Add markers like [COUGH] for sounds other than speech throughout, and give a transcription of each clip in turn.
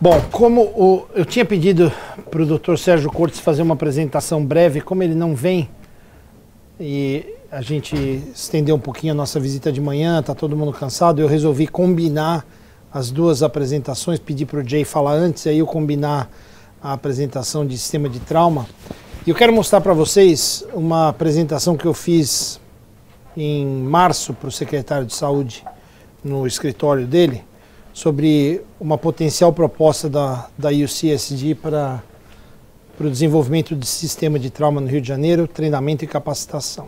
Bom, como o, eu tinha pedido para o Dr. Sérgio Cortes fazer uma apresentação breve, como ele não vem e a gente estendeu um pouquinho a nossa visita de manhã, está todo mundo cansado, eu resolvi combinar as duas apresentações, pedi para o Jay falar antes, aí eu combinar a apresentação de sistema de trauma. E eu quero mostrar para vocês uma apresentação que eu fiz em março para o secretário de saúde no escritório dele sobre uma potencial proposta da, da UCSD para, para o desenvolvimento de sistema de trauma no Rio de Janeiro, treinamento e capacitação.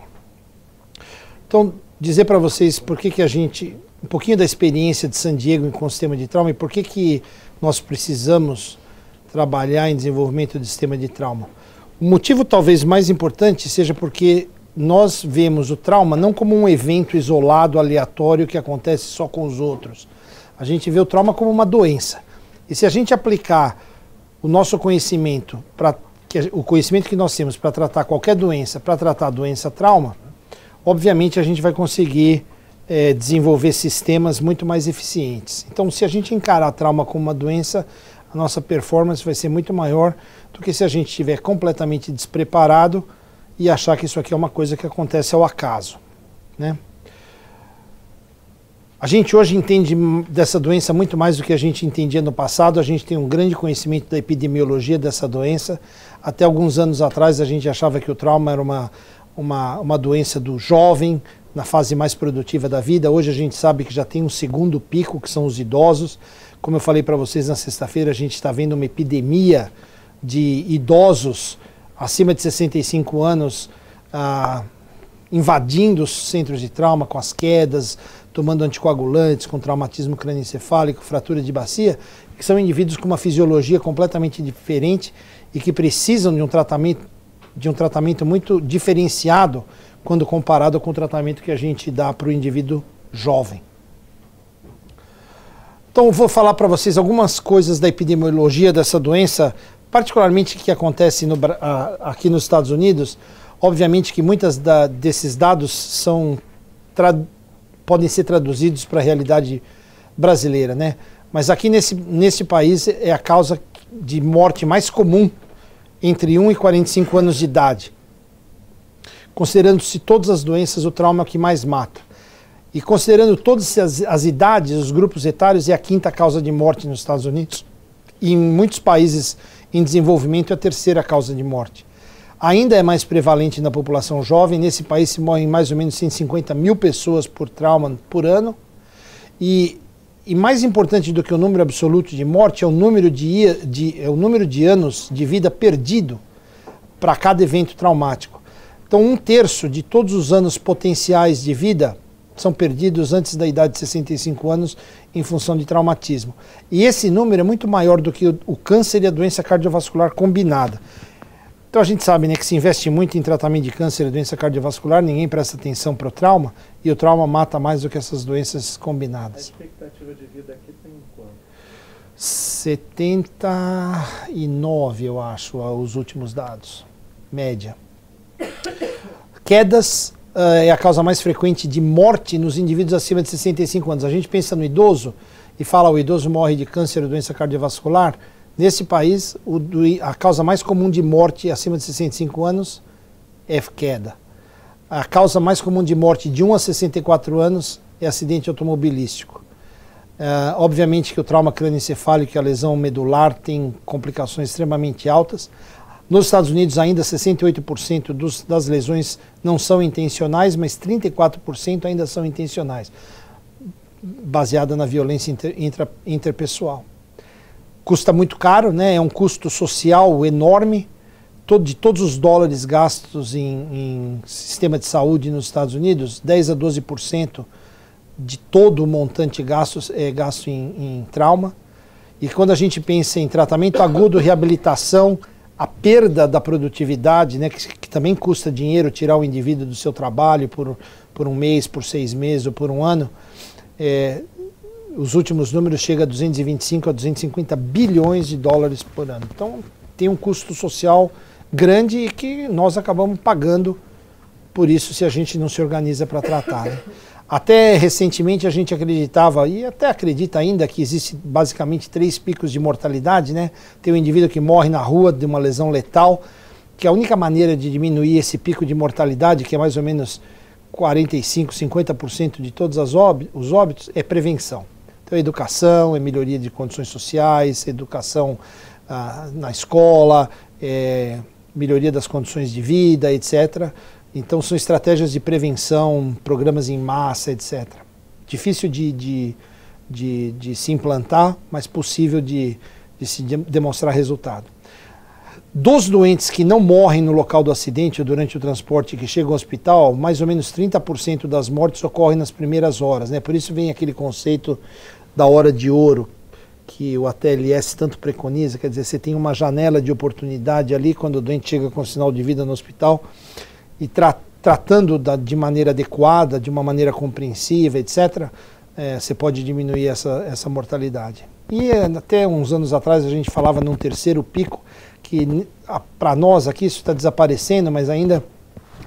Então, dizer para vocês por que, que a gente, um pouquinho da experiência de San Diego com o sistema de trauma e por que, que nós precisamos trabalhar em desenvolvimento de sistema de trauma. O motivo talvez mais importante seja porque nós vemos o trauma não como um evento isolado, aleatório que acontece só com os outros a gente vê o trauma como uma doença. E se a gente aplicar o nosso conhecimento, para o conhecimento que nós temos para tratar qualquer doença, para tratar a doença trauma, obviamente a gente vai conseguir é, desenvolver sistemas muito mais eficientes. Então, se a gente encarar trauma como uma doença, a nossa performance vai ser muito maior do que se a gente estiver completamente despreparado e achar que isso aqui é uma coisa que acontece ao acaso. Né? A gente hoje entende dessa doença muito mais do que a gente entendia no passado. A gente tem um grande conhecimento da epidemiologia dessa doença. Até alguns anos atrás a gente achava que o trauma era uma, uma, uma doença do jovem, na fase mais produtiva da vida. Hoje a gente sabe que já tem um segundo pico, que são os idosos. Como eu falei para vocês na sexta-feira, a gente está vendo uma epidemia de idosos acima de 65 anos ah, invadindo os centros de trauma com as quedas, tomando anticoagulantes, com traumatismo crânioencefálico, fratura de bacia, que são indivíduos com uma fisiologia completamente diferente e que precisam de um tratamento, de um tratamento muito diferenciado quando comparado com o tratamento que a gente dá para o indivíduo jovem. Então, vou falar para vocês algumas coisas da epidemiologia dessa doença, particularmente que acontece no, aqui nos Estados Unidos. Obviamente que muitos desses dados são podem ser traduzidos para a realidade brasileira, né? Mas aqui nesse, nesse país é a causa de morte mais comum entre 1 e 45 anos de idade. Considerando-se todas as doenças, o trauma é que mais mata. E considerando todas as, as idades, os grupos etários, é a quinta causa de morte nos Estados Unidos. E em muitos países em desenvolvimento é a terceira causa de morte ainda é mais prevalente na população jovem. Nesse país se morrem mais ou menos 150 mil pessoas por trauma por ano. E, e mais importante do que o número absoluto de morte é o número de, de, é o número de anos de vida perdido para cada evento traumático. Então, um terço de todos os anos potenciais de vida são perdidos antes da idade de 65 anos em função de traumatismo. E esse número é muito maior do que o, o câncer e a doença cardiovascular combinada. Então a gente sabe né, que se investe muito em tratamento de câncer e doença cardiovascular, ninguém presta atenção para o trauma, e o trauma mata mais do que essas doenças combinadas. A expectativa de vida aqui tem quanto? 79, eu acho, os últimos dados. Média. Quedas uh, é a causa mais frequente de morte nos indivíduos acima de 65 anos. A gente pensa no idoso e fala o idoso morre de câncer ou doença cardiovascular Nesse país, a causa mais comum de morte acima de 65 anos é queda. A causa mais comum de morte de 1 a 64 anos é acidente automobilístico. Uh, obviamente que o trauma crânioencefálico e a lesão medular tem complicações extremamente altas. Nos Estados Unidos, ainda 68% dos, das lesões não são intencionais, mas 34% ainda são intencionais, baseada na violência inter, intra, interpessoal custa muito caro, né? é um custo social enorme. Todo, de todos os dólares gastos em, em sistema de saúde nos Estados Unidos, 10 a 12% de todo o montante gasto é gasto em, em trauma. E quando a gente pensa em tratamento agudo, reabilitação, a perda da produtividade, né, que, que, também custa dinheiro tirar o indivíduo do seu trabalho por, por um mês, por seis meses ou por um ano, é, os últimos números chegam a 225 a 250 bilhões de dólares por ano. Então tem um custo social grande e que nós acabamos pagando por isso se a gente não se organiza para tratar. Né? [LAUGHS] Até recentemente a gente acreditava, e até acredita ainda, que existe basicamente três picos de mortalidade, né? Tem o indivíduo que morre na rua de uma lesão letal, que a única maneira de diminuir esse pico de mortalidade, que é mais ou menos 45, 50% de todos os óbitos, é prevenção. Então, educação, é melhoria de condições sociais, educação ah, na escola, é, melhoria das condições de vida, etc. Então, são estratégias de prevenção, programas em massa, etc. Difícil de, de, de, de se implantar, mas possível de, de se demonstrar resultado. Dos doentes que não morrem no local do acidente ou durante o transporte que chegam ao hospital, mais ou menos 30% das mortes ocorrem nas primeiras horas. Né? Por isso vem aquele conceito da hora de ouro que o ATLS tanto preconiza, quer dizer, você tem uma janela de oportunidade ali quando o doente chega com sinal de vida no hospital e tra tratando da, de maneira adequada, de uma maneira compreensiva, etc., é, você pode diminuir essa, essa mortalidade. E até uns anos atrás a gente falava num terceiro pico, que para nós aqui isso está desaparecendo, mas ainda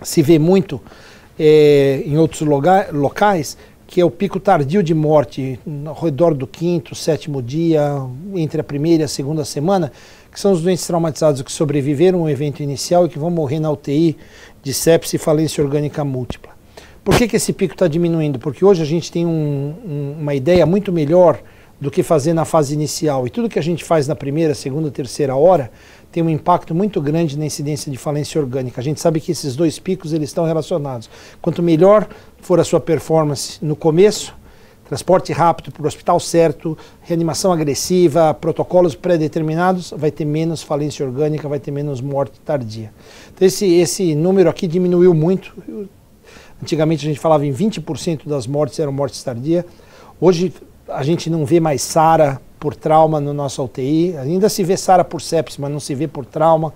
se vê muito é, em outros locais, que é o pico tardio de morte, ao redor do quinto, sétimo dia, entre a primeira e a segunda semana, que são os doentes traumatizados que sobreviveram ao evento inicial e que vão morrer na UTI de sepsis e falência orgânica múltipla. Por que, que esse pico está diminuindo? Porque hoje a gente tem um, um, uma ideia muito melhor do que fazer na fase inicial. E tudo que a gente faz na primeira, segunda, terceira hora tem um impacto muito grande na incidência de falência orgânica. A gente sabe que esses dois picos eles estão relacionados. Quanto melhor for a sua performance no começo, transporte rápido para o hospital certo, reanimação agressiva, protocolos pré-determinados, vai ter menos falência orgânica, vai ter menos morte tardia. Então esse, esse número aqui diminuiu muito. Antigamente a gente falava em 20% das mortes eram mortes tardias. Hoje a gente não vê mais SARA por trauma no nosso UTI. Ainda se vê SARA por sepsis, mas não se vê por trauma.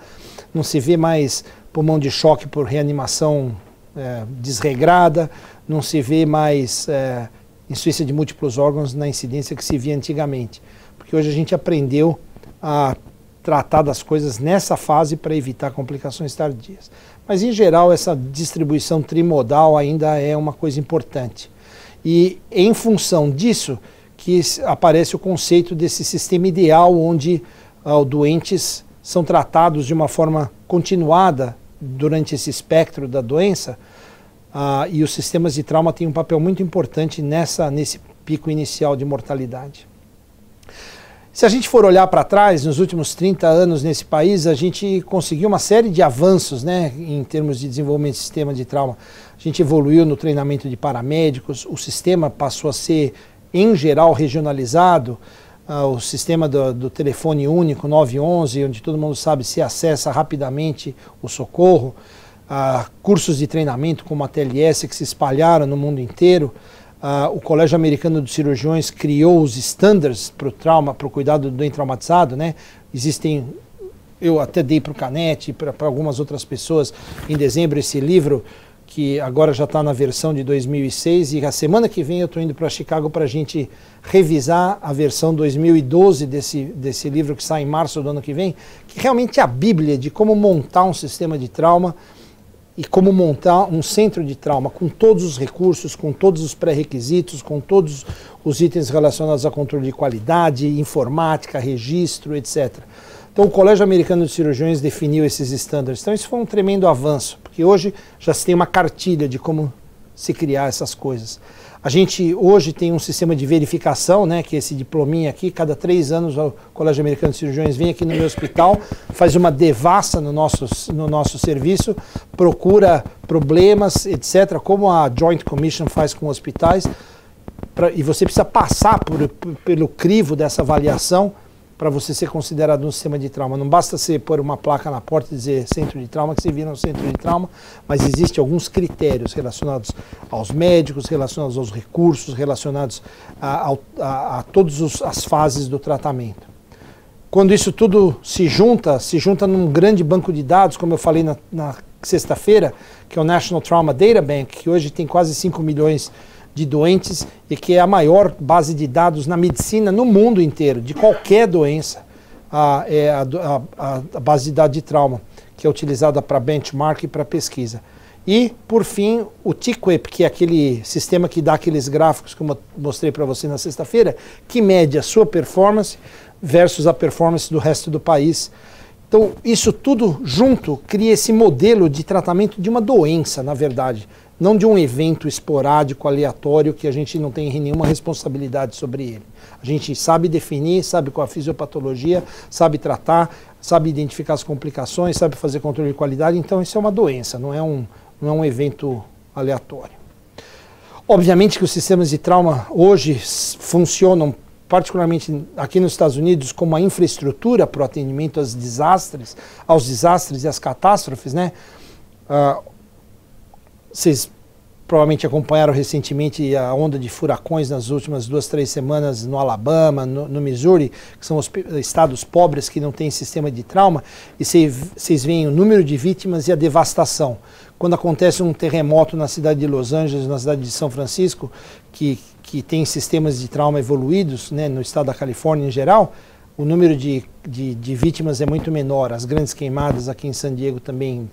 Não se vê mais pulmão de choque por reanimação é, desregrada. Não se vê mais é, insuficiência de múltiplos órgãos na incidência que se via antigamente. Porque hoje a gente aprendeu a tratar das coisas nessa fase para evitar complicações tardias. Mas, em geral, essa distribuição trimodal ainda é uma coisa importante. E, em função disso, que aparece o conceito desse sistema ideal onde uh, doentes são tratados de uma forma continuada durante esse espectro da doença uh, e os sistemas de trauma têm um papel muito importante nessa, nesse pico inicial de mortalidade. Se a gente for olhar para trás, nos últimos 30 anos nesse país, a gente conseguiu uma série de avanços né, em termos de desenvolvimento de sistema de trauma. A gente evoluiu no treinamento de paramédicos, o sistema passou a ser em geral regionalizado, uh, o sistema do, do, telefone único 911, onde todo mundo sabe se acessa rapidamente o socorro, uh, cursos de treinamento como a TLS que se espalharam no mundo inteiro. Uh, o Colégio Americano de Cirurgiões criou os standards para o trauma, para o cuidado do traumatizado, né? Existem, eu até dei para o Canete, para algumas outras pessoas em dezembro esse livro que agora já está na versão de 2006 e a semana que vem eu estou indo para Chicago para a gente revisar a versão 2012 desse, desse livro que sai em março do ano que vem, que realmente é a bíblia de como montar um sistema de trauma e como montar um centro de trauma com todos os recursos, com todos os pré-requisitos, com todos os itens relacionados a controle de qualidade, informática, registro, etc. Então o Colégio Americano de Cirurgiões definiu esses estándares. Então isso foi um tremendo avanço, porque hoje já se tem uma cartilha de como se criar essas coisas. A gente hoje tem um sistema de verificação, né, que é esse diplominha aqui, cada três anos o Colégio Americano de Cirurgiões vem aqui no meu hospital, faz uma devassa no nosso, no nosso serviço, procura problemas, etc., como a Joint Commission faz com hospitais, pra, e você precisa passar por, por, pelo crivo dessa avaliação para você ser considerado um sistema de trauma. Não basta você pôr uma placa na porta e dizer centro de trauma que você vira um centro de trauma, mas existem alguns critérios relacionados aos médicos, relacionados aos recursos, relacionados a, a, a, todas as fases do tratamento. Quando isso tudo se junta, se junta num grande banco de dados, como eu falei na, na sexta-feira, que é o National Trauma Data Bank, que hoje tem quase 5 milhões de de doentes e que é a maior base de dados na medicina no mundo inteiro, de qualquer doença, a, é a, a, a base de dados de trauma, que é utilizada para benchmark e para pesquisa. E, por fim, o TICWEP, que é aquele sistema que dá aqueles gráficos que eu mostrei para você na sexta-feira, que mede a sua performance versus a performance do resto do país. Então, isso tudo junto cria esse modelo de tratamento de uma doença, na verdade, não de um evento esporádico, aleatório, que a gente não tem nenhuma responsabilidade sobre ele. A gente sabe definir, sabe qual a fisiopatologia, sabe tratar, sabe identificar as complicações, sabe fazer controle de qualidade, então isso é uma doença, não é um, não é um evento aleatório. Obviamente que os sistemas de trauma hoje funcionam, particularmente aqui nos Estados Unidos, como uma infraestrutura para o atendimento aos desastres, aos desastres e às catástrofes, né? Uh, vocês provavelmente acompanharam recentemente a onda de furacões nas últimas duas, três semanas no Alabama, no, no Missouri, que são os estados pobres que não têm sistema de trauma, e vocês veem o número de vítimas e a devastação. Quando acontece um terremoto na cidade de Los Angeles, na cidade de São Francisco, que, que tem sistemas de trauma evoluídos, né, no estado da Califórnia em geral, o número de, de, de vítimas é muito menor. As grandes queimadas aqui em San Diego também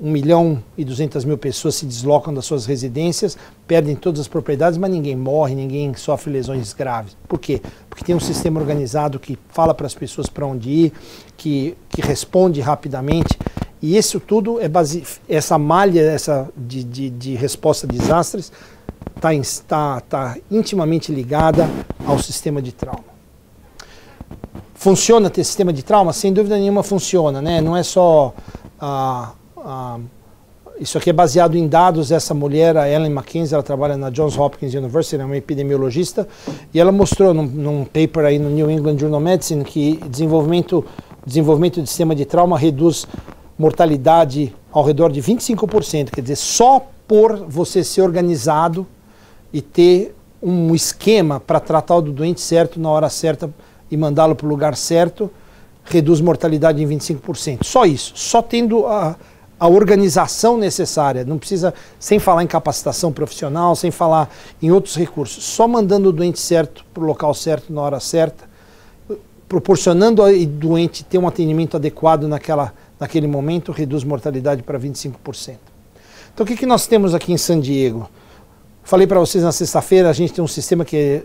1 milhão e 200 mil pessoas se deslocam das suas residências, perdem todas as propriedades, mas ninguém morre, ninguém sofre lesões graves. Por quê? Porque tem um sistema organizado que fala para as pessoas para onde ir, que, que responde rapidamente. E isso tudo é base, essa malha essa de, de, de resposta a desastres está tá, tá intimamente ligada ao sistema de trauma. Funciona ter sistema de trauma? Sem dúvida nenhuma funciona, né? Não é só ah, ah, isso aqui é baseado em dados. Essa mulher, a Ellen Mackenzie, ela trabalha na Johns Hopkins University, é uma epidemiologista, e ela mostrou num, num paper aí no New England Journal of Medicine que desenvolvimento, desenvolvimento de sistema de trauma reduz mortalidade ao redor de 25%. Quer dizer, só por você ser organizado e ter um esquema para tratar o doente certo na hora certa e mandá-lo para o lugar certo, reduz mortalidade em 25%. Só isso. Só tendo a a organização necessária, não precisa, sem falar em capacitação profissional, sem falar em outros recursos, só mandando o doente certo para o local certo, na hora certa, proporcionando ao doente ter um atendimento adequado naquela, naquele momento, reduz mortalidade para 25%. Então o que, que nós temos aqui em San Diego? Falei para vocês na sexta-feira, a gente tem um sistema que é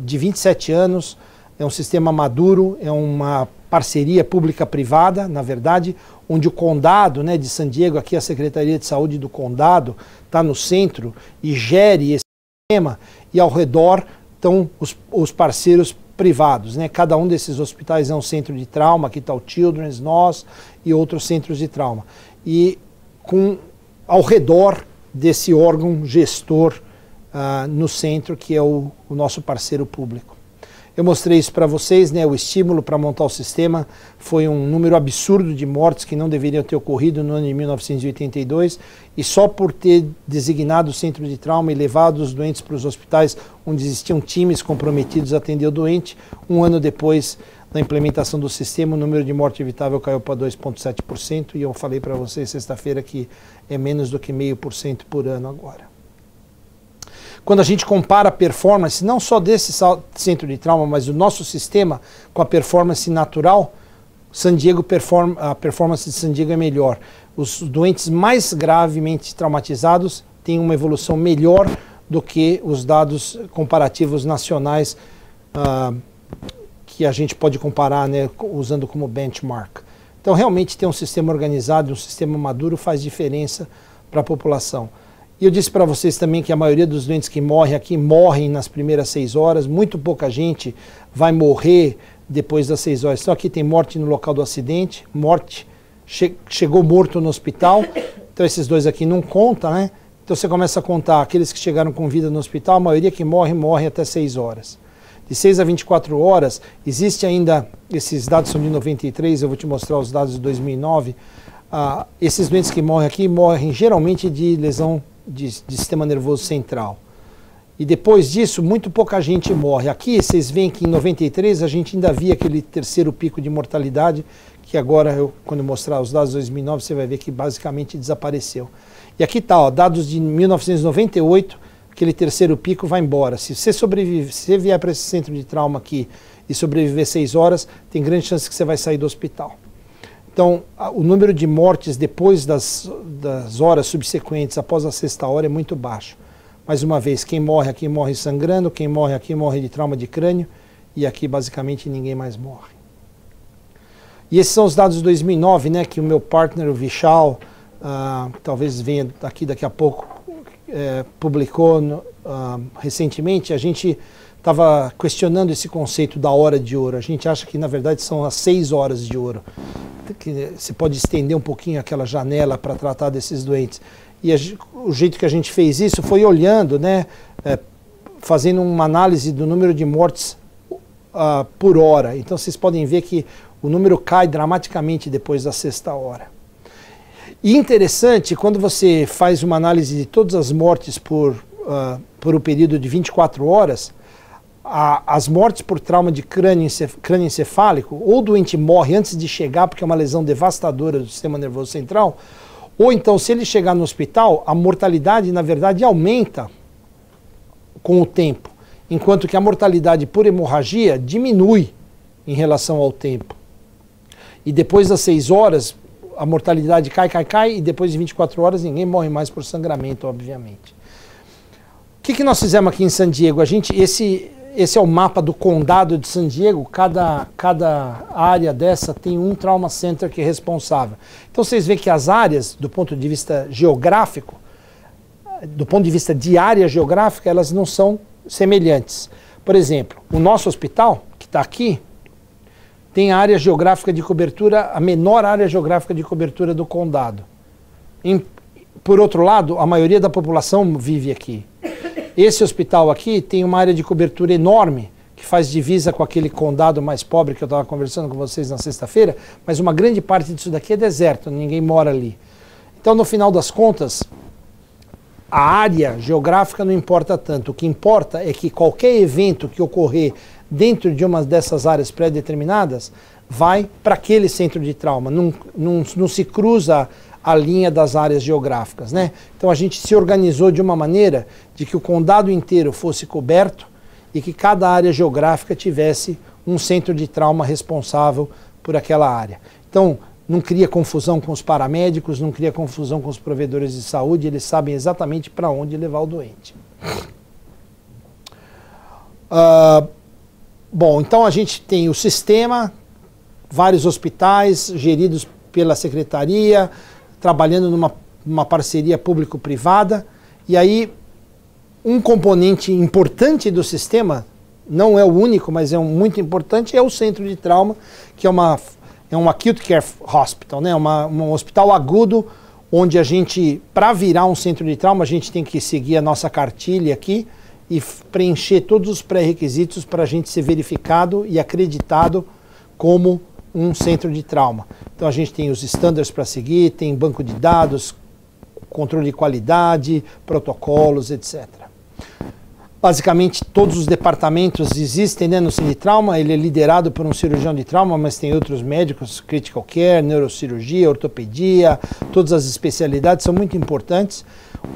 de 27 anos, é um sistema maduro, é uma parceria pública-privada, na verdade, onde o condado né, de San Diego, aqui a Secretaria de Saúde do condado, está no centro e gere esse sistema, e ao redor estão os, os parceiros privados. Né? Cada um desses hospitais é um centro de trauma, aqui está o Children's, nós e outros centros de trauma. E com ao redor desse órgão gestor uh, no centro, que é o, o nosso parceiro público. Eu mostrei isso para vocês, né? O estímulo para montar o sistema foi um número absurdo de mortes que não deveriam ter ocorrido no ano de 1982 e só por ter designado o centro de trauma e levado os doentes para os hospitais onde existiam times comprometidos a atender o doente, um ano depois da implementação do sistema, o número de morte evitável caiu para 2,7% e eu falei para vocês sexta-feira que é menos do que meio por cento por ano agora quando a gente compara a performance, não só desse centro de trauma, mas do nosso sistema com a performance natural, San Diego perform, a performance de San Diego é melhor. Os doentes mais gravemente traumatizados têm uma evolução melhor do que os dados comparativos nacionais uh, que a gente pode comparar né, usando como benchmark. Então, realmente, ter um sistema organizado, um sistema maduro faz diferença para a população. E eu disse para vocês também que a maioria dos doentes que morrem aqui morrem nas primeiras seis horas, muito pouca gente vai morrer depois das seis horas. Então aqui tem morte no local do acidente, morte, che chegou morto no hospital, então esses dois aqui não contam, né? Então você começa a contar aqueles que chegaram com vida no hospital, a maioria que morre, morre até seis horas. De 6 a 24 horas, existe ainda, esses dados são de 93, eu vou te mostrar os dados de 2009, ah, esses doentes que morrem aqui morrem geralmente de lesão de, de sistema nervoso central. E depois disso, muito pouca gente morre. Aqui, vocês veem que em 93 a gente ainda via aquele terceiro pico de mortalidade, que agora, eu, quando eu mostrar os dados de 2009, você vai ver que basicamente desapareceu. E aqui está, dados de 1998, aquele terceiro pico vai embora. Se você sobrevive, se você vier para esse centro de trauma aqui e sobreviver seis horas, tem grande chance que você vai sair do hospital. Então, o número de mortes depois das, das horas subsequentes, após a sexta hora, é muito baixo. Mais uma vez, quem morre aqui morre sangrando, quem morre aqui morre de trauma de crânio, e aqui basicamente ninguém mais morre. E esses são os dados de 2009, né, que o meu partner, o Vishal, uh, talvez venha aqui daqui a pouco, é, publicou no, uh, recentemente. A gente estava questionando esse conceito da hora de ouro. A gente acha que, na verdade, são as seis horas de ouro. Que você pode estender um pouquinho aquela janela para tratar desses doentes. E a, o jeito que a gente fez isso foi olhando, né, é, fazendo uma análise do número de mortes uh, por hora. Então vocês podem ver que o número cai dramaticamente depois da sexta hora. E interessante, quando você faz uma análise de todas as mortes por, uh, por um período de 24 horas, a, as mortes por trauma de crânio, crânio encefálico, ou o doente morre antes de chegar, porque é uma lesão devastadora do sistema nervoso central, ou então, se ele chegar no hospital, a mortalidade, na verdade, aumenta com o tempo, enquanto que a mortalidade por hemorragia diminui em relação ao tempo. E depois das 6 horas, a mortalidade cai, cai, cai, e depois de 24 horas ninguém morre mais por sangramento, obviamente. O que, que nós fizemos aqui em San Diego? A gente, esse, esse é o mapa do condado de San Diego. Cada, cada área dessa tem um trauma center que é responsável. Então vocês veem que as áreas, do ponto de vista geográfico, do ponto de vista de área geográfica, elas não são semelhantes. Por exemplo, o nosso hospital, que está aqui, tem a área geográfica de cobertura, a menor área geográfica de cobertura do condado. Em, por outro lado, a maioria da população vive aqui. Esse hospital aqui tem uma área de cobertura enorme, que faz divisa com aquele condado mais pobre que eu estava conversando com vocês na sexta-feira, mas uma grande parte disso daqui é deserto, ninguém mora ali. Então, no final das contas, a área geográfica não importa tanto. O que importa é que qualquer evento que ocorrer dentro de uma dessas áreas pré-determinadas vai para aquele centro de trauma. Não, não, não se cruza a linha das áreas geográficas. Né? Então a gente se organizou de uma maneira de que o condado inteiro fosse coberto e que cada área geográfica tivesse um centro de trauma responsável por aquela área. Então, não cria confusão com os paramédicos, não cria confusão com os provedores de saúde, eles sabem exatamente para onde levar o doente. Uh, bom, então a gente tem o sistema, vários hospitais geridos pela secretaria, trabalhando numa, numa parceria público-privada. E aí, um componente importante do sistema, não é o único, mas é um muito importante, é o centro de trauma, que é, uma, é um acute care hospital, né? Uma, um hospital agudo, onde a gente, para virar um centro de trauma, a gente tem que seguir a nossa cartilha aqui e preencher todos os pré-requisitos para a gente ser verificado e acreditado como um centro de trauma. Então a gente tem os estándares para seguir, tem banco de dados, controle de qualidade, protocolos, etc. Basicamente, todos os departamentos existem né, no Cine Trauma. Ele é liderado por um cirurgião de trauma, mas tem outros médicos, critical care, neurocirurgia, ortopedia, todas as especialidades são muito importantes.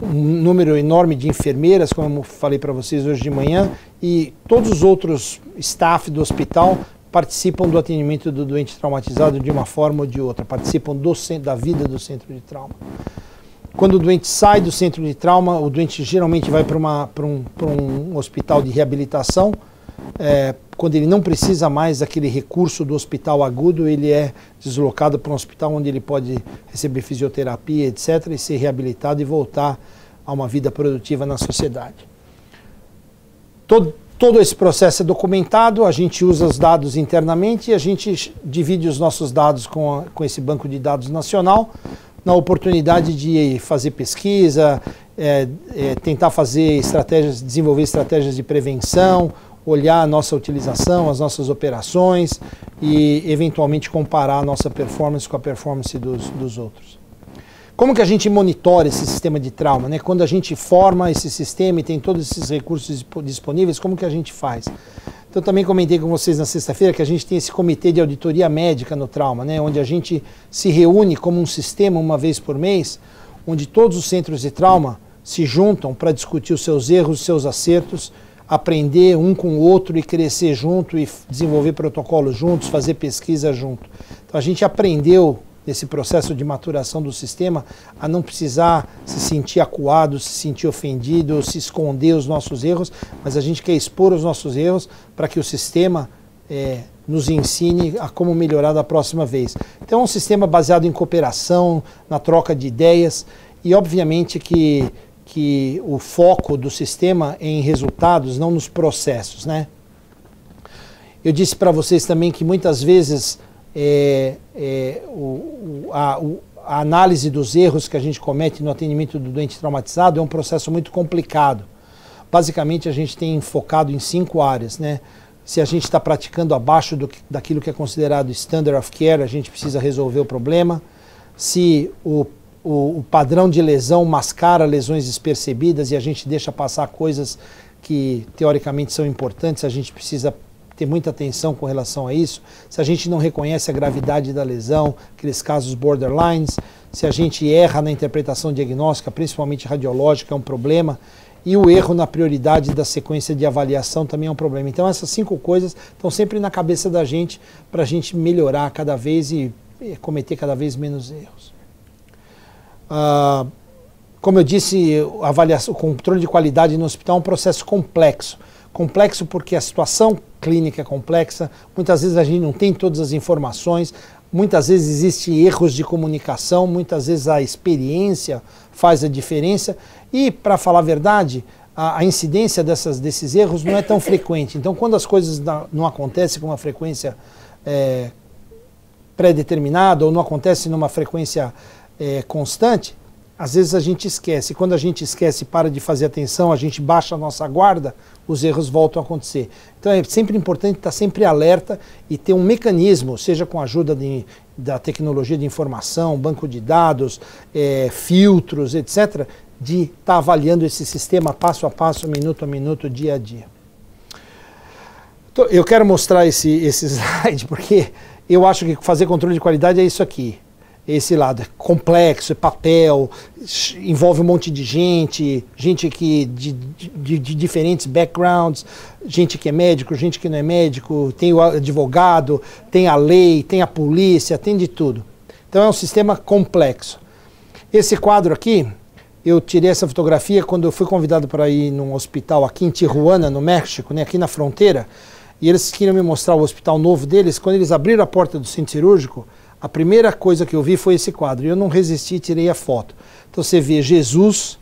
Um número enorme de enfermeiras, como falei para vocês hoje de manhã, e todos os outros staff do hospital participam do atendimento do doente traumatizado de uma forma ou de outra, participam do, da vida do centro de trauma. Quando o doente sai do centro de trauma, o doente geralmente vai para um, um hospital de reabilitação. É, quando ele não precisa mais daquele recurso do hospital agudo, ele é deslocado para um hospital onde ele pode receber fisioterapia, etc., e ser reabilitado e voltar a uma vida produtiva na sociedade. Todo, Todo esse processo é documentado, a gente usa os dados internamente e a gente divide os nossos dados com, a, com esse banco de dados nacional na oportunidade de fazer pesquisa, é, é, tentar fazer estratégias, desenvolver estratégias de prevenção, olhar a nossa utilização, as nossas operações e eventualmente comparar a nossa performance com a performance dos, dos outros. Como que a gente monitora esse sistema de trauma? Né? Quando a gente forma esse sistema e tem todos esses recursos disponíveis, como que a gente faz? Então também comentei com vocês na sexta-feira que a gente tem esse comitê de auditoria médica no trauma, né? onde a gente se reúne como um sistema uma vez por mês, onde todos os centros de trauma se juntam para discutir os seus erros, os seus acertos, aprender um com o outro e crescer junto e desenvolver protocolos juntos, fazer pesquisa junto. Então a gente aprendeu nesse processo de maturação do sistema, a não precisar se sentir acuado, se sentir ofendido, se esconder os nossos erros, mas a gente quer expor os nossos erros para que o sistema é, nos ensine a como melhorar da próxima vez. Então é um sistema baseado em cooperação, na troca de ideias e obviamente que, que o foco do sistema é em resultados, não nos processos, né? Eu disse para vocês também que muitas vezes é, é, o, a, a, análise dos erros que a gente comete no atendimento do doente traumatizado é um processo muito complicado. Basicamente, a gente tem focado em cinco áreas. Né? Se a gente está praticando abaixo do, daquilo que é considerado standard of care, a gente precisa resolver o problema. Se o, o, o padrão de lesão mascara lesões despercebidas e a gente deixa passar coisas que teoricamente são importantes, a gente precisa ter muita atenção com relação a isso. Se a gente não reconhece a gravidade da lesão, aqueles casos borderlines, se a gente erra na interpretação diagnóstica, principalmente radiológica, é um problema. E o erro na prioridade da sequência de avaliação também é um problema. Então, essas cinco coisas estão sempre na cabeça da gente para a gente melhorar cada vez e, cometer cada vez menos erros. Ah, como eu disse, avaliação, o controle de qualidade no hospital é um processo complexo. Complexo porque a situação clínica é complexa, muitas vezes a gente não tem todas as informações, muitas vezes existem erros de comunicação, muitas vezes a experiência faz a diferença e, para falar a verdade, a, a, incidência dessas, desses erros não é tão frequente. Então, quando as coisas não acontecem com uma frequência é, pré-determinada ou não acontecem numa frequência é, constante, às vezes a gente esquece. Quando a gente esquece e para de fazer atenção, a gente baixa a nossa guarda, os erros voltam a acontecer. Então é sempre importante estar sempre alerta e ter um mecanismo, seja com a ajuda de, da tecnologia de informação, banco de dados, é, filtros, etc., de estar avaliando esse sistema passo a passo, minuto a minuto, dia a dia. Eu quero mostrar esse, esse [LAUGHS] slide porque eu acho que fazer controle de qualidade é isso aqui esse lado. É complexo, é papel, envolve um monte de gente, gente que de, de, de, diferentes backgrounds, gente que é médico, gente que não é médico, tem o advogado, tem a lei, tem a polícia, tem de tudo. Então é um sistema complexo. Esse quadro aqui, eu tirei essa fotografia quando eu fui convidado para ir num hospital aqui em Tijuana, no México, né, aqui na fronteira, e eles queriam me mostrar o hospital novo deles. Quando eles abriram a porta do centro cirúrgico, a primeira coisa que eu vi foi esse quadro. E eu não resisti e tirei a foto. Então você vê Jesus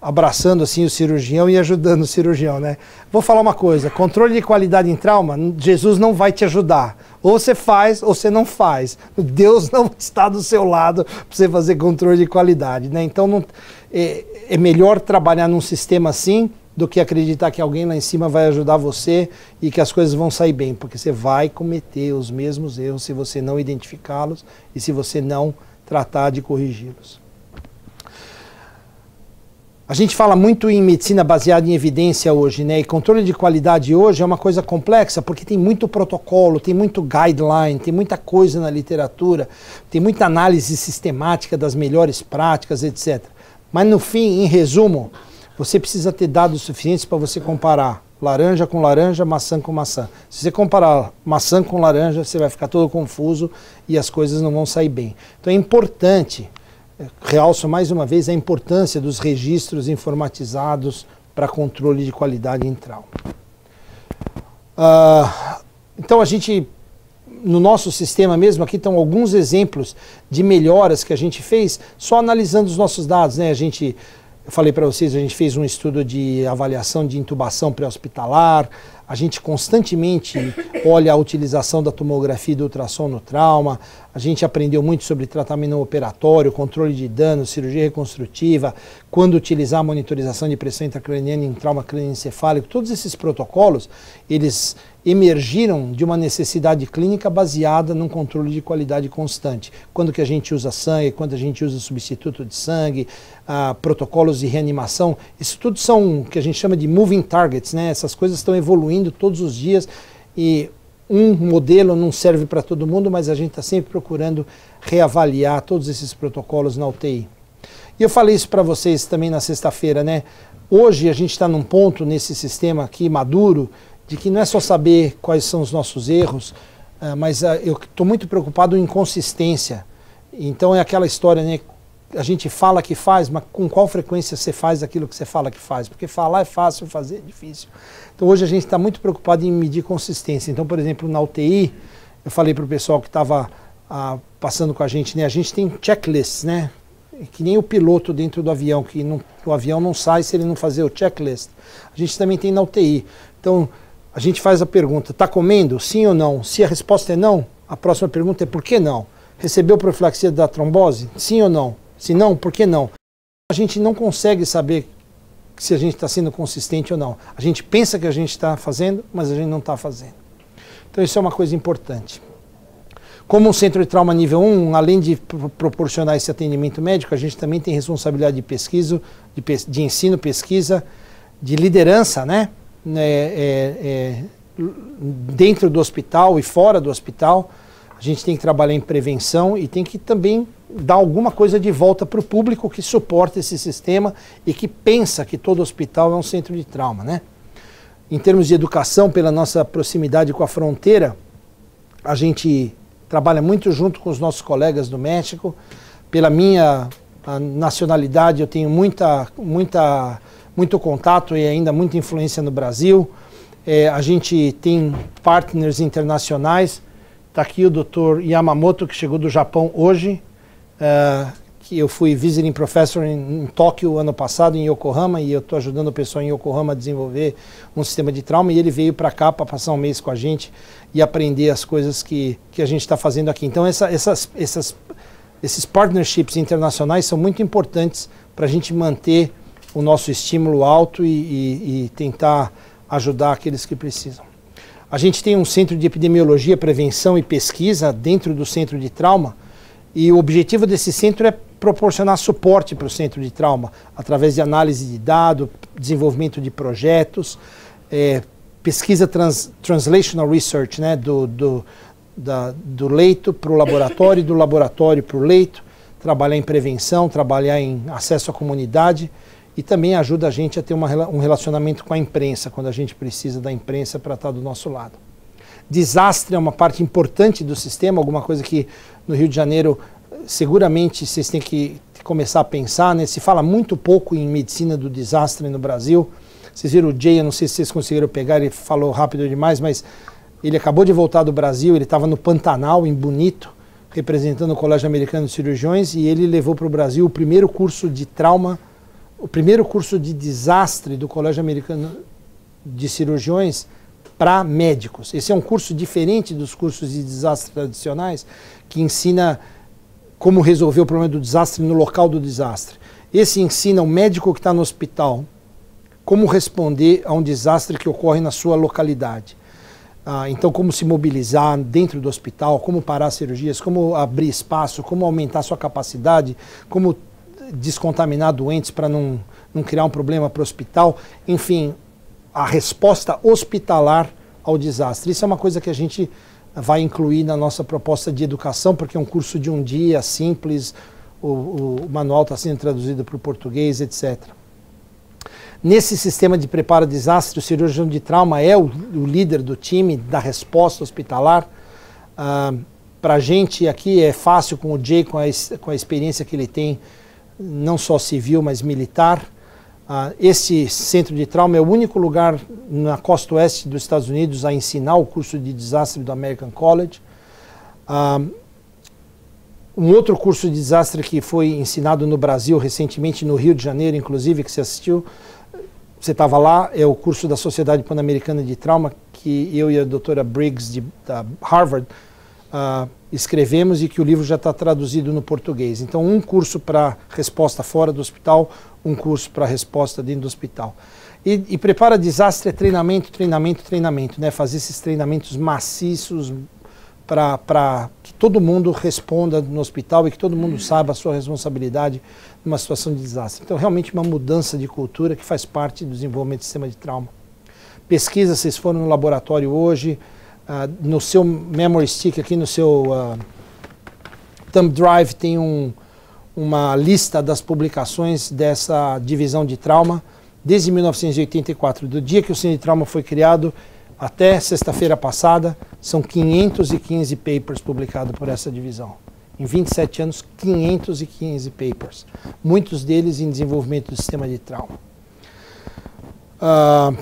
abraçando assim o cirurgião e ajudando o cirurgião, né? Vou falar uma coisa, controle de qualidade em trauma, Jesus não vai te ajudar. Ou você faz ou você não faz. Deus não [LAUGHS] está do seu lado para você fazer controle de qualidade, né? Então não, é, é melhor trabalhar num sistema assim do que acreditar que alguém lá em cima vai ajudar você e que as coisas vão sair bem, porque você vai cometer os mesmos erros se você não identificá-los e se você não tratar de corrigi-los. A gente fala muito em medicina baseada em evidência hoje, né? E controle de qualidade hoje é uma coisa complexa porque tem muito protocolo, tem muito guideline, tem muita coisa na literatura, tem muita análise sistemática das melhores práticas, etc. Mas no fim, em resumo, você precisa ter dados suficientes para você comparar laranja com laranja, maçã com maçã. Se você comparar maçã com laranja, você vai ficar todo confuso e as coisas não vão sair bem. Então é importante, eh, realço mais uma vez a importância dos registros informatizados para controle de qualidade trauma. Uh, então a gente, no nosso sistema mesmo, aqui estão alguns exemplos de melhoras que a gente fez só analisando os nossos dados. Né? A gente eu falei para vocês, a gente fez um estudo de avaliação de intubação pré-hospitalar, a gente constantemente olha a utilização da tomografia e do ultrassom no trauma, a gente aprendeu muito sobre tratamento operatório, controle de danos, cirurgia reconstrutiva, quando utilizar a monitorização de pressão intracraniana em trauma crânioencefálico, todos esses protocolos, eles emergiram de uma necessidade clínica baseada num controle de qualidade constante. Quando que a gente usa sangue, quando a gente usa substituto de sangue, ah, protocolos de reanimação, isso tudo são que a gente chama de moving targets, né? Essas coisas estão evoluindo todos os dias e um modelo não serve para todo mundo, mas a gente está sempre procurando reavaliar todos esses protocolos na UTI. E eu falei isso para vocês também na sexta-feira, né? Hoje a gente está num ponto nesse sistema aqui maduro de que não é só saber quais são os nossos erros, uh, mas uh, eu estou muito preocupado em consistência. Então é aquela história, né? A gente fala que faz, mas com qual frequência você faz aquilo que você fala que faz? Porque falar é fácil, fazer é difícil. Então hoje a gente está muito preocupado em medir consistência. Então, por exemplo, na UTI, eu falei para o pessoal que estava ah, passando com a gente, né? A gente tem checklists, né? Que nem o piloto dentro do avião, que não, o avião não sai se ele não fazer o checklist. A gente também tem na UTI. Então, a gente faz a pergunta: está comendo? Sim ou não? Se a resposta é não, a próxima pergunta é por que não? Recebeu profilaxia da trombose? Sim ou não? Se não, por que não? A gente não consegue saber se a gente está sendo consistente ou não. A gente pensa que a gente está fazendo, mas a gente não está fazendo. Então isso é uma coisa importante. Como um centro de trauma nível 1, além de proporcionar esse atendimento médico, a gente também tem responsabilidade de pesquisa, de, de ensino, pesquisa, de liderança, né? É, é, é, dentro do hospital e fora do hospital. A gente tem que trabalhar em prevenção e tem que também dar alguma coisa de volta para o público que suporta esse sistema e que pensa que todo hospital é um centro de trauma, né? Em termos de educação, pela nossa proximidade com a fronteira, a gente trabalha muito junto com os nossos colegas do México. Pela minha nacionalidade, eu tenho muita, muita, muito contato e ainda muita influência no Brasil. É, a gente tem partners internacionais. Está aqui o Dr. Yamamoto, que chegou do Japão hoje, uh, que eu fui visiting professor em, em Tóquio ano passado, em Yokohama, e eu estou ajudando o pessoal em Yokohama a desenvolver um sistema de trauma, e ele veio para cá para passar um mês com a gente e aprender as coisas que, que a gente está fazendo aqui. Então, essa, essas, essas, esses partnerships internacionais são muito importantes para a gente manter o nosso estímulo alto e, e, e tentar ajudar aqueles que precisam. A gente tem um centro de epidemiologia, prevenção e pesquisa dentro do centro de trauma, e o objetivo desse centro é proporcionar suporte para o centro de trauma, através de análise de dados, desenvolvimento de projetos, é, pesquisa trans, translational research, né, do, do, da, do leito para o laboratório, do laboratório para o leito, trabalhar em prevenção, trabalhar em acesso à comunidade e também ajuda a gente a ter uma, um relacionamento com a imprensa, quando a gente precisa da imprensa para estar do nosso lado. Desastre é uma parte importante do sistema, alguma coisa que no Rio de Janeiro seguramente vocês têm que começar a pensar, né? Se fala muito pouco em medicina do desastre no Brasil. Vocês viram o Jay, eu não sei se vocês conseguiram pegar, ele falou rápido demais, mas ele acabou de voltar do Brasil, ele estava no Pantanal, em Bonito, representando o Colégio Americano de Cirurgiões, e ele levou para o Brasil o primeiro curso de trauma o primeiro curso de desastre do Colégio Americano de Cirurgiões para médicos. Esse é um curso diferente dos cursos de desastre tradicionais, que ensina como resolver o problema do desastre no local do desastre. Esse ensina o médico que está no hospital como responder a um desastre que ocorre na sua localidade. Ah, então, como se mobilizar dentro do hospital, como parar cirurgias, como abrir espaço, como aumentar sua capacidade, como descontaminar doentes para não, não criar um problema para o hospital. Enfim, a resposta hospitalar ao desastre. Isso é uma coisa que a gente vai incluir na nossa proposta de educação, porque é um curso de um dia, simples, o, o manual está sendo traduzido para o português, etc. Nesse sistema de preparo a desastre, o cirurgião de trauma é o, o líder do time da resposta hospitalar. Ah, para a gente aqui é fácil com o Jay, com a, com a experiência que ele tem não só civil, mas militar. Uh, esse centro de trauma é o único lugar na costa oeste dos Estados Unidos a ensinar o curso de desastre do American College. Uh, um outro curso de desastre que foi ensinado no Brasil recentemente, no Rio de Janeiro, inclusive, que você assistiu, você estava lá, é o curso da Sociedade Pan-Americana de Trauma, que eu e a doutora Briggs, de, da Harvard, uh, escrevemos e que o livro já está traduzido no português. Então, um curso para resposta fora do hospital, um curso para resposta dentro do hospital. E, e, prepara desastre é treinamento, treinamento, treinamento, né? Fazer esses treinamentos maciços para que todo mundo responda no hospital e que todo mundo saiba a sua responsabilidade numa situação de desastre. Então, realmente uma mudança de cultura que faz parte do desenvolvimento do sistema de trauma. Pesquisa, vocês foram no laboratório hoje, Uh, no seu memory stick aqui no seu uh, thumb drive tem um, uma lista das publicações dessa divisão de trauma desde 1984, do dia que o de Trauma foi criado até sexta-feira passada, são 515 papers publicados por essa divisão. Em 27 anos, 515 papers, muitos deles em desenvolvimento do sistema de trauma. O uh, ah,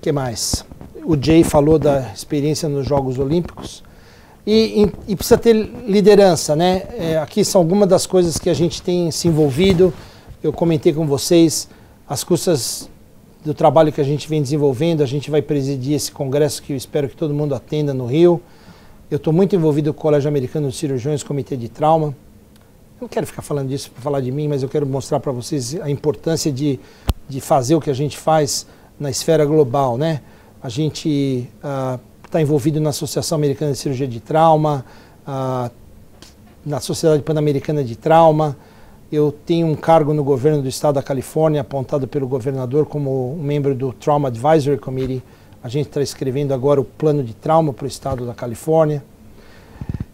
que mais? O Jay falou da experiência nos Jogos Olímpicos. E, e, precisa ter liderança, né? É, aqui são algumas das coisas que a gente tem se envolvido. Eu comentei com vocês as custas do trabalho que a gente vem desenvolvendo. A gente vai presidir esse congresso que eu espero que todo mundo atenda no Rio. Eu estou muito envolvido com o Colégio Americano de Cirurgiões, Comitê de Trauma. Eu não quero ficar falando disso para falar de mim, mas eu quero mostrar para vocês a importância de, de fazer o que a gente faz na esfera global, né? A gente está uh, envolvido na Associação Americana de Cirurgia de Trauma, uh, na Sociedade Pan-Americana de Trauma. Eu tenho um cargo no governo do estado da Califórnia, apontado pelo governador como um membro do Trauma Advisory Committee. A gente está escrevendo agora o plano de trauma para o estado da Califórnia.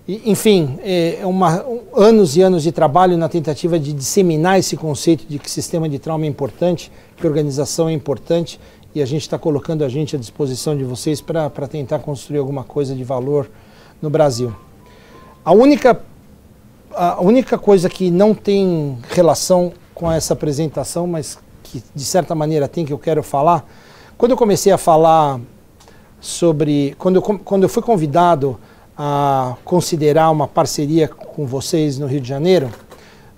E, enfim, é, é uma, um, anos e anos de trabalho na tentativa de disseminar esse conceito de que sistema de trauma é importante, que organização é importante, e a gente está colocando a gente à disposição de vocês para tentar construir alguma coisa de valor no Brasil. A única a única coisa que não tem relação com essa apresentação, mas que de certa maneira tem que eu quero falar, quando eu comecei a falar sobre, quando eu, quando eu fui convidado a considerar uma parceria com vocês no Rio de Janeiro,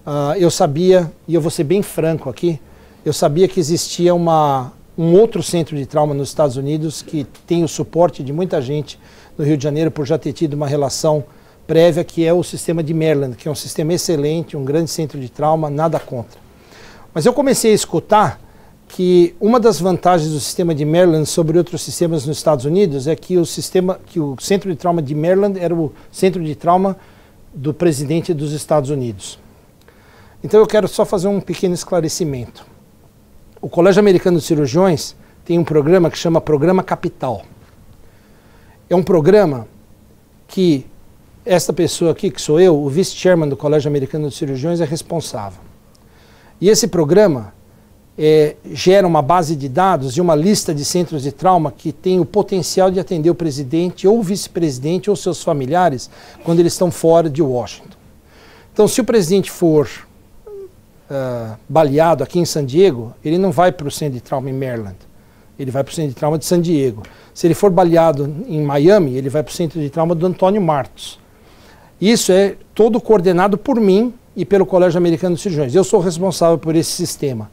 uh, eu sabia, e eu vou ser bem franco aqui, eu sabia que existia uma, um outro centro de trauma nos Estados Unidos que tem o suporte de muita gente no Rio de Janeiro por já ter tido uma relação prévia, que é o sistema de Maryland, que é um sistema excelente, um grande centro de trauma, nada contra. Mas eu comecei a escutar que uma das vantagens do sistema de Maryland sobre outros sistemas nos Estados Unidos é que o sistema, que o centro de trauma de Maryland era o centro de trauma do presidente dos Estados Unidos. Então eu quero só fazer um pequeno esclarecimento. O Colégio Americano de Cirurgiões tem um programa que chama Programa Capital. É um programa que esta pessoa aqui, que sou eu, o vice-chairman do Colégio Americano de Cirurgiões, é responsável. E esse programa é, gera uma base de dados e uma lista de centros de trauma que tem o potencial de atender o presidente ou vice-presidente ou seus familiares quando eles estão fora de Washington. Então, se o presidente for uh, baleado aqui em San Diego, ele não vai para o centro de trauma em Maryland. Ele vai para o centro de trauma de San Diego. Se ele for baleado em Miami, ele vai para o centro de trauma do Antônio Martos. Isso é todo coordenado por mim e pelo Colégio Americano de Cirurgiões. Eu sou responsável por esse sistema.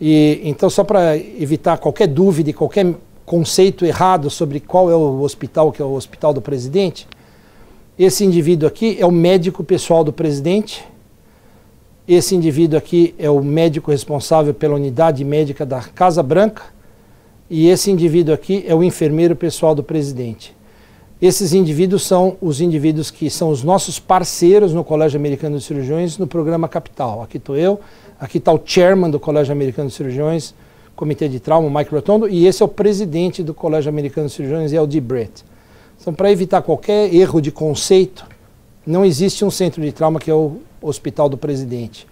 E então só para evitar qualquer dúvida qualquer conceito errado sobre qual é o hospital que é o hospital do presidente, esse indivíduo aqui é o médico pessoal do presidente. Esse indivíduo aqui é o médico responsável pela unidade médica da Casa Branca. E esse indivíduo aqui é o enfermeiro pessoal do presidente. Esses indivíduos são os indivíduos que são os nossos parceiros no Colégio Americano de Cirurgiões no programa Capital. Aqui estou eu, aqui está o chairman do Colégio Americano de Cirurgiões, Comitê de Trauma, Mike Rotondo, e esse é o presidente do Colégio Americano de Cirurgiões, é o D. Brett. Então, para evitar qualquer erro de conceito, não existe um centro de trauma que é o Hospital do Presidente.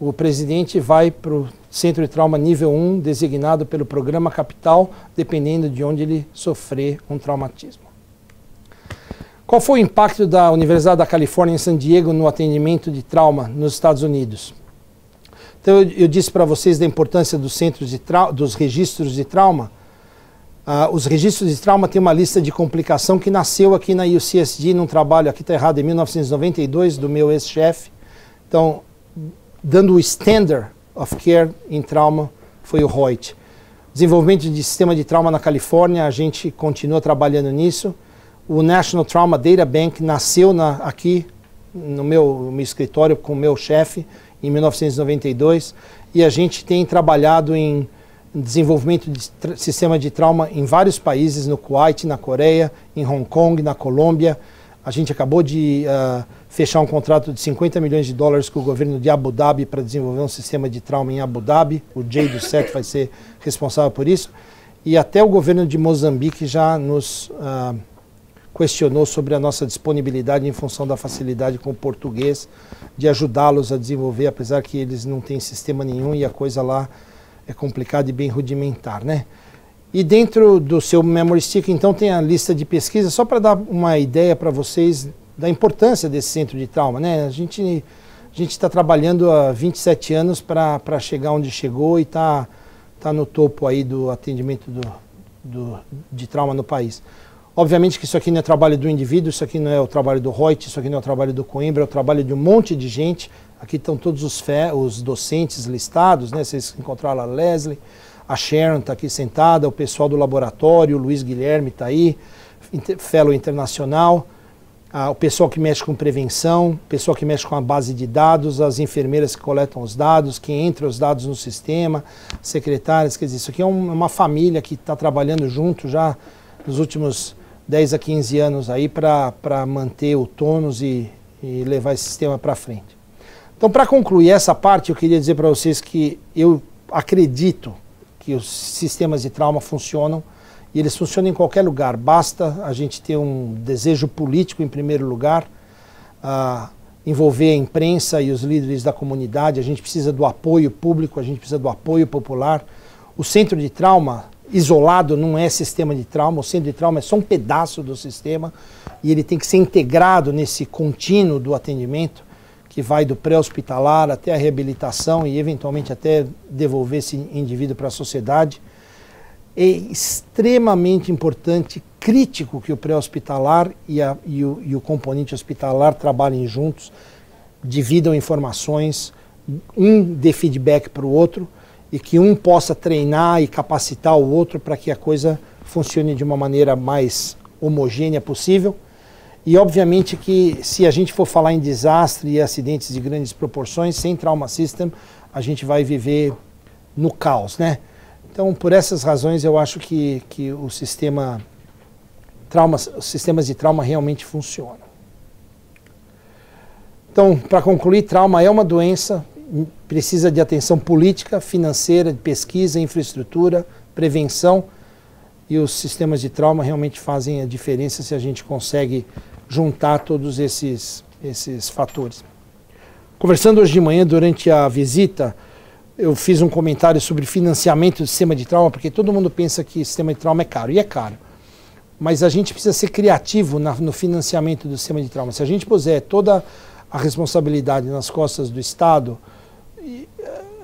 O presidente vai para o centro de trauma nível 1, designado pelo programa Capital, dependendo de onde ele sofrer um traumatismo. Qual foi o impacto da Universidade da Califórnia em San Diego no atendimento de trauma nos Estados Unidos? Então, eu, eu disse para vocês da importância dos centros de dos registros de trauma. Uh, os registros de trauma têm uma lista de complicação que nasceu aqui na UCSD, num trabalho, aqui está errado, em 1992, do meu ex-chefe. Então, dando o standard of care em trauma, foi o Reut. Desenvolvimento de sistema de trauma na Califórnia, a gente continua trabalhando nisso. O National Trauma Data Bank nasceu na, aqui no meu, no meu escritório com o meu chefe em 1992 e a gente tem trabalhado em desenvolvimento de sistema de trauma em vários países, no Kuwait, na Coreia, em Hong Kong, na Colômbia. A gente acabou de uh, fechar um contrato de 50 milhões de dólares com o governo de Abu Dhabi para desenvolver um sistema de trauma em Abu Dhabi. O Jay do SET vai ser responsável por isso. E até o governo de Moçambique já nos uh, questionou sobre a nossa disponibilidade em função da facilidade com o português de ajudá-los a desenvolver, apesar que eles não têm sistema nenhum e a coisa lá é complicada e bem rudimentar, né? E dentro do seu Memory Stick, então, tem a lista de pesquisa, só para dar uma ideia para vocês da importância desse centro de trauma. Né? A gente a gente está trabalhando há 27 anos para chegar onde chegou e está tá no topo aí do atendimento do, do, de trauma no país. Obviamente que isso aqui não é trabalho do indivíduo, isso aqui não é o trabalho do Reut, isso aqui não é o trabalho do Coimbra, é o trabalho de um monte de gente. Aqui estão todos os, os docentes listados, né? Vocês encontraram a Leslie, a Sharon está aqui sentada, o pessoal do laboratório, o Luiz Guilherme está aí, fellow internacional, o pessoal que mexe com prevenção, o pessoal que mexe com a base de dados, as enfermeiras que coletam os dados, quem entra os dados no sistema, secretárias, quer dizer, isso aqui é um, uma família que está trabalhando junto já nos últimos 10 a 15 anos aí para manter o tônus e, e levar esse sistema para frente. Então, para concluir essa parte, eu queria dizer para vocês que eu acredito que os sistemas de trauma funcionam e eles funcionam em qualquer lugar. Basta a gente ter um desejo político em primeiro lugar, uh, envolver a imprensa e os líderes da comunidade. A gente precisa do apoio público, a gente precisa do apoio popular. O centro de trauma isolado não é sistema de trauma, o centro de trauma é só um pedaço do sistema e ele tem que ser integrado nesse contínuo do atendimento que vai do pré-hospitalar até a reabilitação e eventualmente até devolver esse indivíduo para a sociedade. É extremamente importante, crítico que o pré-hospitalar e, e, e, o componente hospitalar trabalhem juntos, dividam informações, um dê feedback para o outro e que um possa treinar e capacitar o outro para que a coisa funcione de uma maneira mais homogênea possível e obviamente que se a gente for falar em desastre e acidentes de grandes proporções, sem trauma system, a gente vai viver no caos, né? Então, por essas razões, eu acho que, que o sistema trauma, os sistemas de trauma realmente funcionam. Então, para concluir, trauma é uma doença, precisa de atenção política, financeira, de pesquisa, infraestrutura, prevenção, e os sistemas de trauma realmente fazem a diferença se a gente consegue juntar todos esses, esses fatores. Conversando hoje de manhã, durante a visita, eu fiz um comentário sobre financiamento do sistema de trauma, porque todo mundo pensa que sistema de trauma é caro, e é caro. Mas a gente precisa ser criativo na, no financiamento do sistema de trauma. Se a gente puser toda a responsabilidade nas costas do Estado,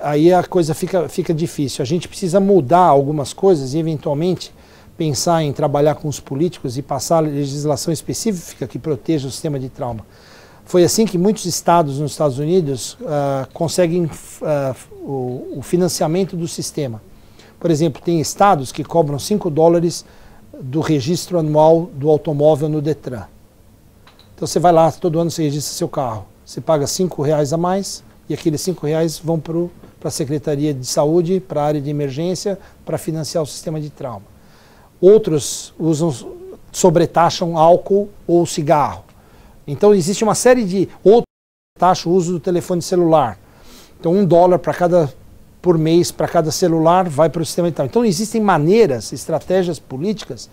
aí a coisa fica, fica difícil. A gente precisa mudar algumas coisas e, eventualmente, pensar em trabalhar com os políticos e passar legislação específica que proteja o sistema de trauma. Foi assim que muitos estados nos Estados Unidos uh, conseguem uh, o, o, financiamento do sistema. Por exemplo, tem estados que cobram 5 dólares do registro anual do automóvel no Detran. Então você vai lá, todo ano você registra seu carro. Você paga 5 reais a mais e aqueles 5 reais vão para a Secretaria de Saúde, para a área de emergência, para financiar o sistema de trauma. Outros usam, sobretaxam álcool ou cigarro. Então existe uma série de outros taxa o uso do telefone celular. Então um dólar para cada por mês para cada celular vai para o sistema de Então existem maneiras, estratégias políticas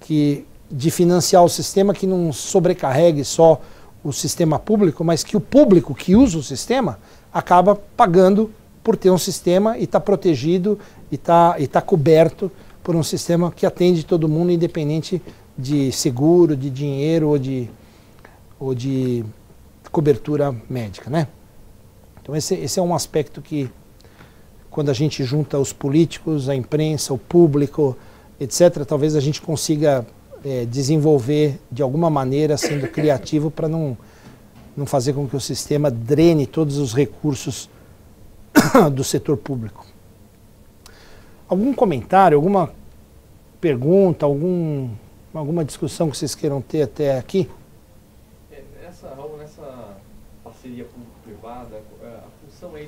que de financiar o sistema que não sobrecarregue só o sistema público, mas que o público que usa o sistema acaba pagando por ter um sistema e está protegido e está tá coberto por um sistema que atende todo mundo, independente de seguro, de dinheiro ou de, ou de cobertura médica. Né? Então, esse, esse é um aspecto que, quando a gente junta os políticos, a imprensa, o público, etc., talvez a gente consiga é, desenvolver de alguma maneira, sendo criativo, para não, não fazer com que o sistema drene todos os recursos [COUGHS] do setor público. Algum comentário, alguma pergunta, algum, alguma discussão que vocês queiram ter até aqui? É, nessa, nessa parceria público-privada, a função aí